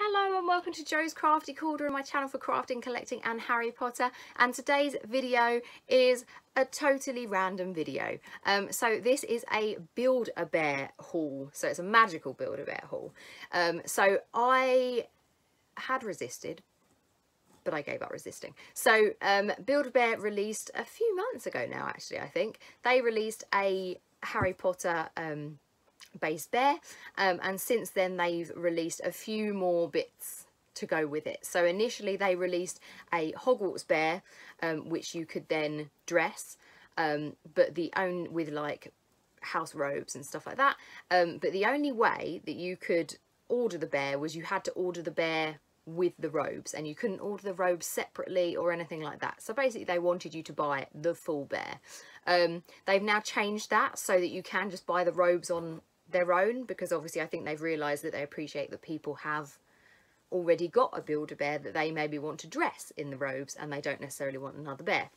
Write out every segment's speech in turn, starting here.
Hello and welcome to Jo's Crafty Cauldron, my channel for crafting, collecting and Harry Potter and today's video is a totally random video. Um, so this is a Build-A-Bear haul, so it's a magical Build-A-Bear haul. Um, so I had resisted but I gave up resisting. So um, Build-A-Bear released a few months ago now actually I think. They released a Harry Potter um, base bear um, and since then they've released a few more bits to go with it. So initially they released a Hogwarts bear um, which you could then dress um, but the own with like house robes and stuff like that. Um, but the only way that you could order the bear was you had to order the bear with the robes and you couldn't order the robes separately or anything like that. So basically they wanted you to buy the full bear. Um, they've now changed that so that you can just buy the robes on their own because obviously I think they've realised that they appreciate that people have already got a Build-A-Bear that they maybe want to dress in the robes and they don't necessarily want another bear.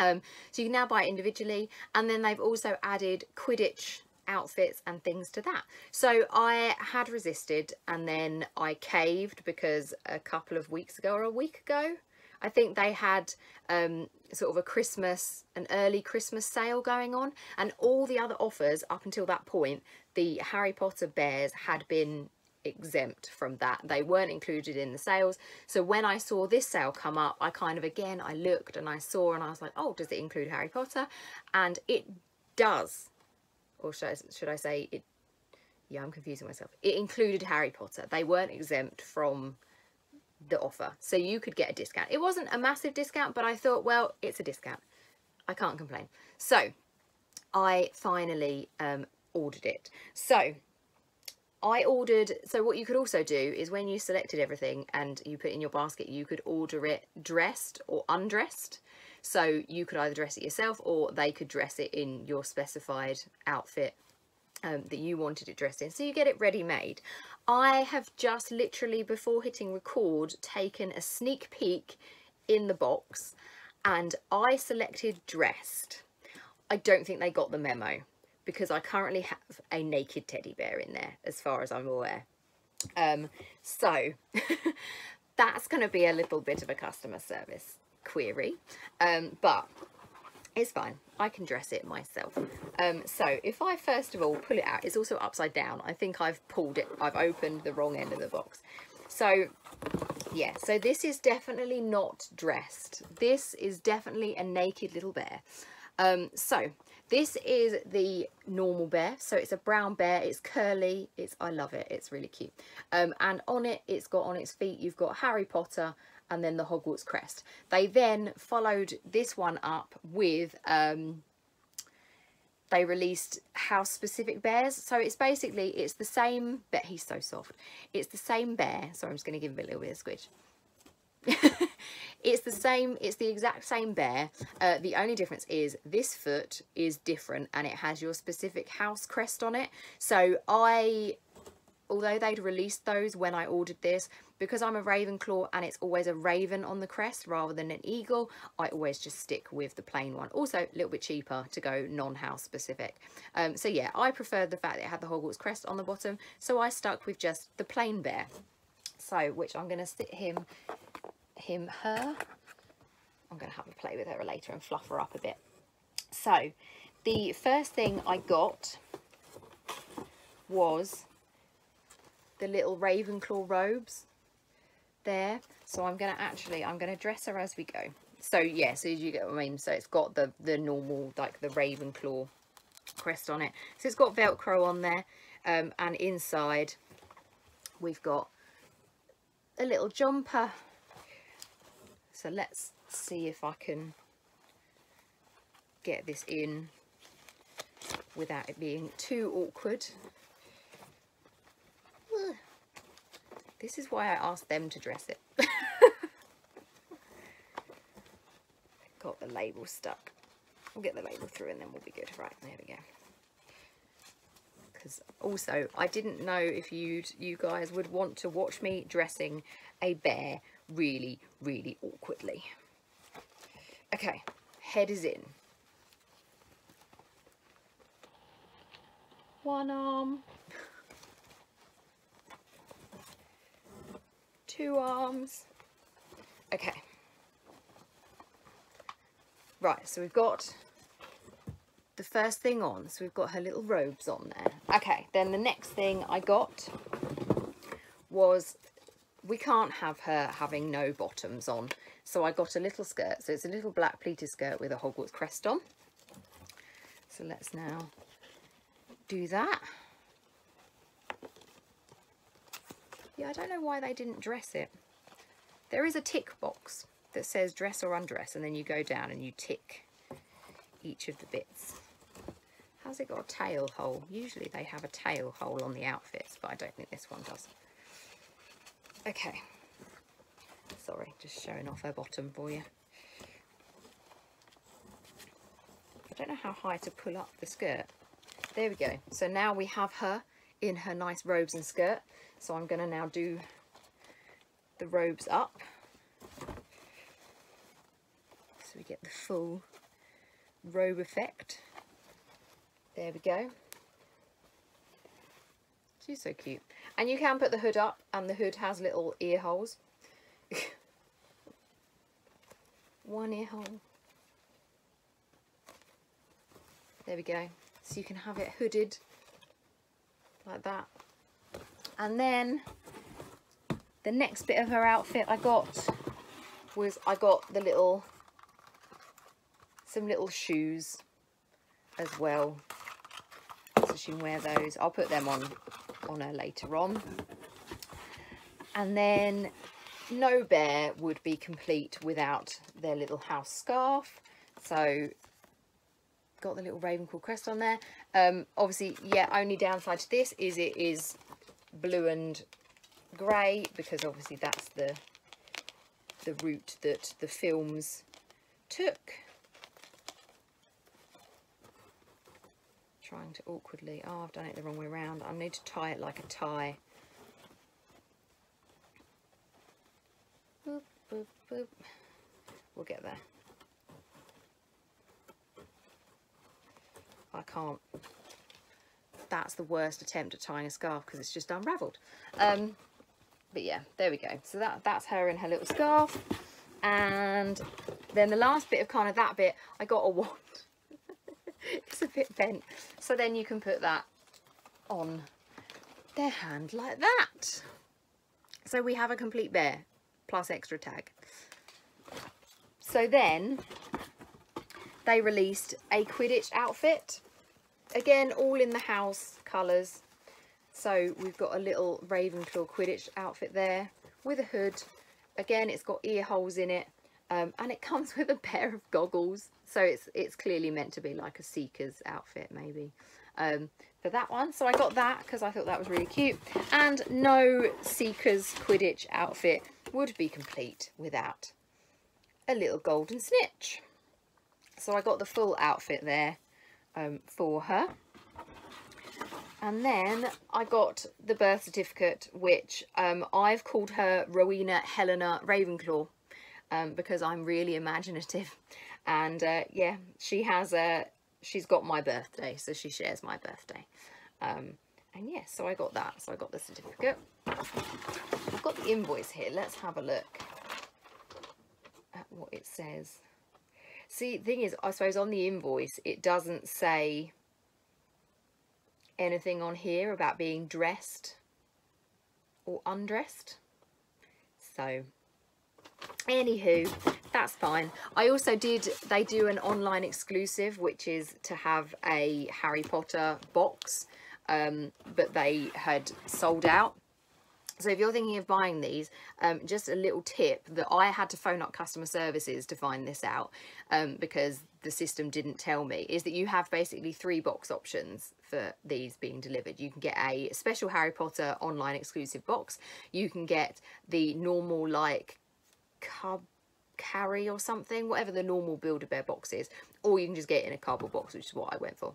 Um, so you can now buy it individually and then they've also added Quidditch outfits and things to that. So I had resisted and then I caved because a couple of weeks ago or a week ago I think they had um, sort of a Christmas, an early Christmas sale going on and all the other offers up until that point, the Harry Potter bears had been exempt from that. They weren't included in the sales. So when I saw this sale come up, I kind of, again, I looked and I saw and I was like, oh, does it include Harry Potter? And it does. Or should I, should I say it? Yeah, I'm confusing myself. It included Harry Potter. They weren't exempt from the offer. So you could get a discount. It wasn't a massive discount, but I thought, well, it's a discount. I can't complain. So I finally um, ordered it. So I ordered, so what you could also do is when you selected everything and you put in your basket, you could order it dressed or undressed. So you could either dress it yourself or they could dress it in your specified outfit um, that you wanted it dressed in. So you get it ready made. I have just literally before hitting record taken a sneak peek in the box and I selected dressed. I don't think they got the memo because I currently have a naked teddy bear in there as far as I'm aware. Um, so that's going to be a little bit of a customer service query, um, but it's fine. I can dress it myself. Um, so if I first of all pull it out, it's also upside down. I think I've pulled it, I've opened the wrong end of the box. So yeah, so this is definitely not dressed. This is definitely a naked little bear. Um, so this is the normal bear. So it's a brown bear. It's curly. It's I love it. It's really cute. Um, and on it, it's got on its feet, you've got Harry Potter and then the Hogwarts crest. They then followed this one up with, um, they released house specific bears. So it's basically, it's the same, but he's so soft. It's the same bear. Sorry, I'm just going to give him a little bit of squish. it's the same it's the exact same bear uh, the only difference is this foot is different and it has your specific house crest on it so i although they'd released those when I ordered this, because I'm a Ravenclaw and it's always a raven on the crest rather than an eagle, I always just stick with the plain one. Also, a little bit cheaper to go non-house specific. Um, so yeah, I preferred the fact that it had the Hogwarts crest on the bottom, so I stuck with just the plain bear. So, which I'm going to sit him, him, her. I'm going to have a play with her later and fluff her up a bit. So, the first thing I got was the little Ravenclaw robes there. So I'm going to actually, I'm going to dress her as we go. So yeah, so you get what I mean. So it's got the, the normal, like the Ravenclaw crest on it. So it's got Velcro on there. Um, and inside we've got a little jumper. So let's see if I can get this in without it being too awkward. This is why I asked them to dress it. Got the label stuck. We'll get the label through and then we'll be good. Right, there we go. Because also, I didn't know if you you guys would want to watch me dressing a bear really, really awkwardly. Okay, head is in. One arm, two arms. Okay. Right, so we've got the first thing on. So we've got her little robes on there. Okay, then the next thing I got was we can't have her having no bottoms on. So I got a little skirt. So it's a little black pleated skirt with a Hogwarts crest on. So let's now do that. Yeah, I don't know why they didn't dress it. There is a tick box that says dress or undress and then you go down and you tick each of the bits. Has it got a tail hole? Usually they have a tail hole on the outfits, but I don't think this one does. Okay. Sorry, just showing off her bottom for you. I don't know how high to pull up the skirt. There we go. So now we have her in her nice robes and skirt. So I'm going to now do the robes up. So we get the full robe effect. There we go. She's so cute. And you can put the hood up and the hood has little ear holes. One ear hole. There we go. So you can have it hooded like that. And then the next bit of her outfit I got was I got the little, some little shoes as well. So she can wear those. I'll put them on, on her later on. And then no bear would be complete without their little house scarf. So got the little Ravenclaw crest on there. Um, obviously, yeah, only downside to this is it is blue and grey because obviously that's the the route that the films took. Trying to awkwardly, oh I've done it the wrong way around. I need to tie it like a tie. Boop, boop, boop. We'll get there. I can't that's the worst attempt at tying a scarf because it's just unraveled. Um, but yeah, there we go. So that that's her in her little scarf. And then the last bit of kind of that bit, I got a wand. it's a bit bent. So then you can put that on their hand like that. So we have a complete bear plus extra tag. So then they released a Quidditch outfit again all in the house colours. So we've got a little Ravenclaw Quidditch outfit there with a hood. Again it's got ear holes in it um, and it comes with a pair of goggles. So it's it's clearly meant to be like a seeker's outfit maybe. Um, for that one. So I got that because I thought that was really cute. And no seeker's Quidditch outfit would be complete without a little golden snitch. So I got the full outfit there um, for her. And then I got the birth certificate, which um, I've called her Rowena Helena Ravenclaw um, because I'm really imaginative. And uh, yeah, she has a, she's got my birthday, so she shares my birthday. Um, and yeah, so I got that. So I got the certificate. I've got the invoice here. Let's have a look at what it says. See, the thing is, I suppose on the invoice, it doesn't say anything on here about being dressed or undressed. So, anywho, that's fine. I also did, they do an online exclusive, which is to have a Harry Potter box, um, but they had sold out. So if you're thinking of buying these, um, just a little tip that I had to phone up customer services to find this out um, because the system didn't tell me, is that you have basically three box options for these being delivered. You can get a special Harry Potter online exclusive box. You can get the normal like cub carry or something, whatever the normal Build-A-Bear box is, or you can just get it in a cardboard box, which is what I went for.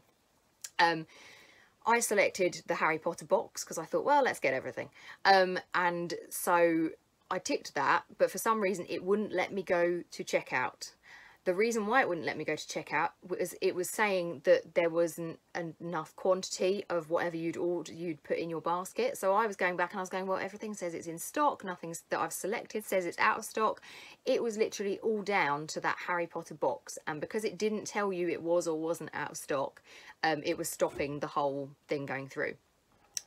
Um, I selected the Harry Potter box because I thought, well, let's get everything. Um, and so I ticked that, but for some reason it wouldn't let me go to checkout. The reason why it wouldn't let me go to checkout was it was saying that there wasn't enough quantity of whatever you'd ordered you'd put in your basket. So I was going back and I was going well everything says it's in stock. Nothing that I've selected says it's out of stock. It was literally all down to that Harry Potter box. And because it didn't tell you it was or wasn't out of stock um, it was stopping the whole thing going through.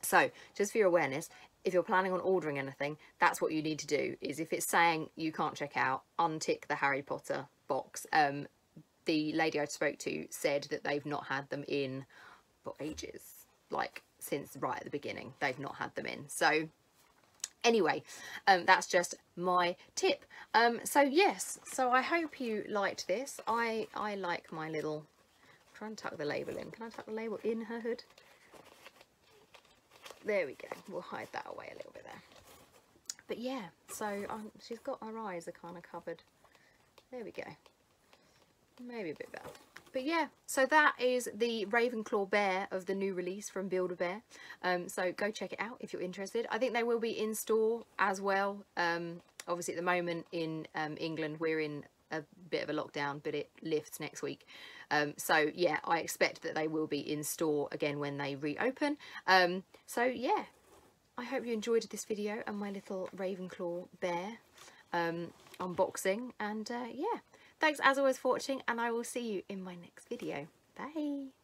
So just for your awareness if you're planning on ordering anything, that's what you need to do, is if it's saying you can't check out, untick the Harry Potter box. Um, the lady I spoke to said that they've not had them in for ages, like since right at the beginning, they've not had them in. So anyway, um, that's just my tip. Um, so yes, so I hope you liked this. I, I like my little, trying to tuck the label in. Can I tuck the label in her hood? there we go we'll hide that away a little bit there but yeah so um, she's got her eyes are kind of covered there we go. Maybe a bit better. But yeah so that is the Ravenclaw bear of the new release from Build-A-Bear. Um, so go check it out if you're interested. I think they will be in store as well. Um, obviously at the moment in um, England we're in a bit of a lockdown but it lifts next week. Um, so yeah I expect that they will be in store again when they reopen. Um, so yeah I hope you enjoyed this video and my little Ravenclaw bear. Um, unboxing and uh, yeah thanks as always for watching and I will see you in my next video. Bye